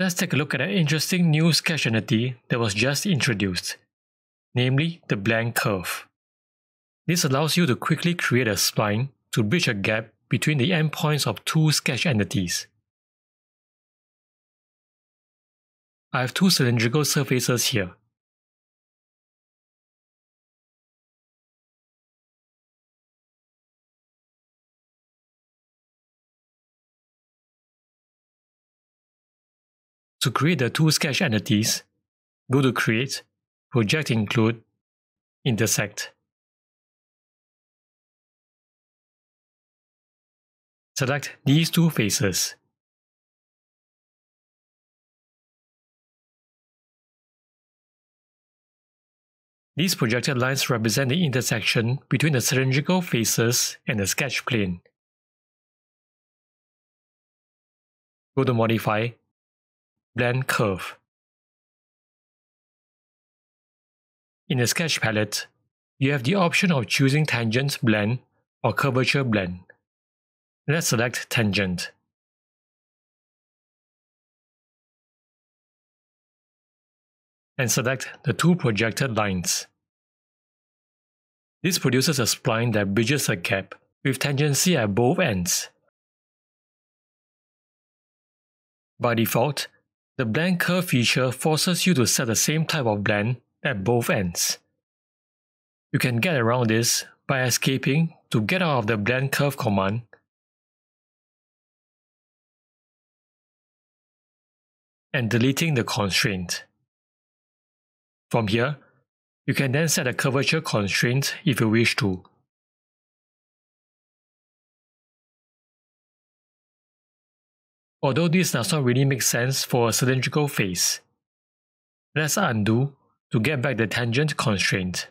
Let's take a look at an interesting new sketch entity that was just introduced, namely the blend curve. This allows you to quickly create a spline to bridge a gap between the endpoints of two sketch entities. I have two cylindrical surfaces here. To create the two sketch entities, go to Create, Project Include, Intersect. Select these two faces. These projected lines represent the intersection between the cylindrical faces and the sketch plane. Go to Modify, Blend Curve. In the Sketch palette, you have the option of choosing Tangent Blend or Curvature Blend. Let's select Tangent. and select the two projected lines. This produces a spline that bridges a gap with tangency at both ends. By default, the blend curve feature forces you to set the same type of blend at both ends. You can get around this by escaping to get out of the blend curve command and deleting the constraint. From here, you can then set a curvature constraint if you wish to. Although this does not really make sense for a cylindrical face, let's undo to get back the tangent constraint.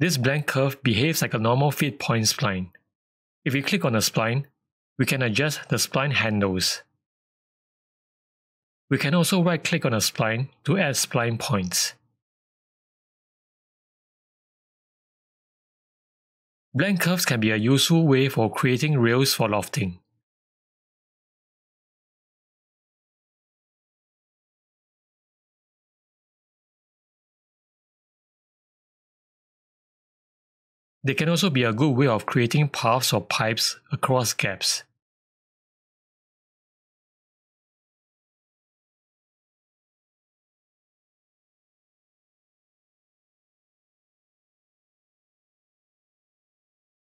This blend curve behaves like a normal fit point spline. If we click on the spline, we can adjust the spline handles. We can also right click on a spline to add spline points. Blend curves can be a useful way for creating rails for lofting. They can also be a good way of creating paths or pipes across gaps.